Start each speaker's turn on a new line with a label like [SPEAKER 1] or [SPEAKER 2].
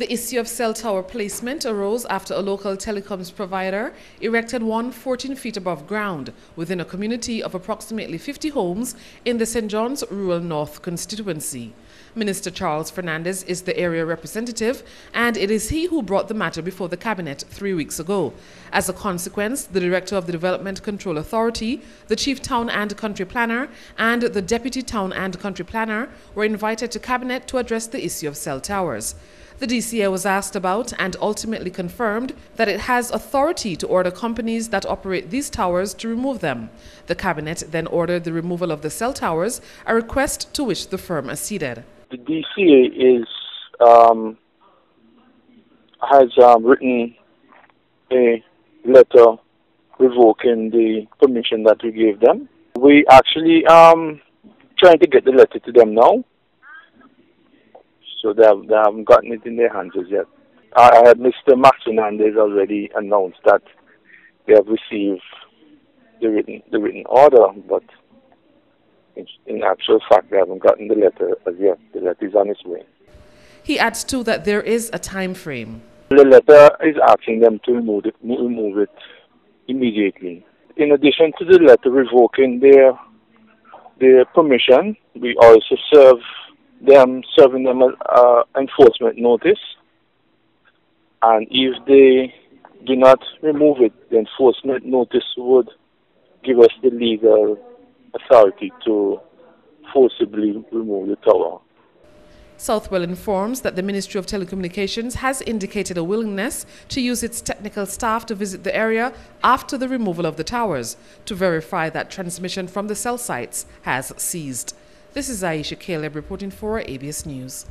[SPEAKER 1] The issue of cell tower placement arose after a local telecoms provider erected one 14 feet above ground within a community of approximately 50 homes in the St. John's Rural North constituency. Minister Charles Fernandez is the area representative, and it is he who brought the matter before the cabinet three weeks ago. As a consequence, the director of the Development Control Authority, the chief town and country planner, and the deputy town and country planner were invited to cabinet to address the issue of cell towers. The DCA was asked about and ultimately confirmed that it has authority to order companies that operate these towers to remove them. The cabinet then ordered the removal of the cell towers, a request to which the firm acceded.
[SPEAKER 2] The DCA is um, has um, written a letter revoking the permission that we gave them. We actually um trying to get the letter to them now so they, have, they haven't gotten it in their hands as yet. I, had Mr. Max already announced that they have received the written the written order, but in actual fact, they haven't gotten the letter as yet. The letter is on its way.
[SPEAKER 1] He adds too that there is a time frame.
[SPEAKER 2] The letter is asking them to remove it, remove it immediately. In addition to the letter revoking their their permission, we also serve them serving them an uh, enforcement notice. And if they do not remove it, the enforcement notice would give us the legal authority to forcibly remove the tower.
[SPEAKER 1] Southwell informs that the Ministry of Telecommunications has indicated a willingness to use its technical staff to visit the area after the removal of the towers to verify that transmission from the cell sites has ceased. This is Aisha Caleb reporting for ABS News.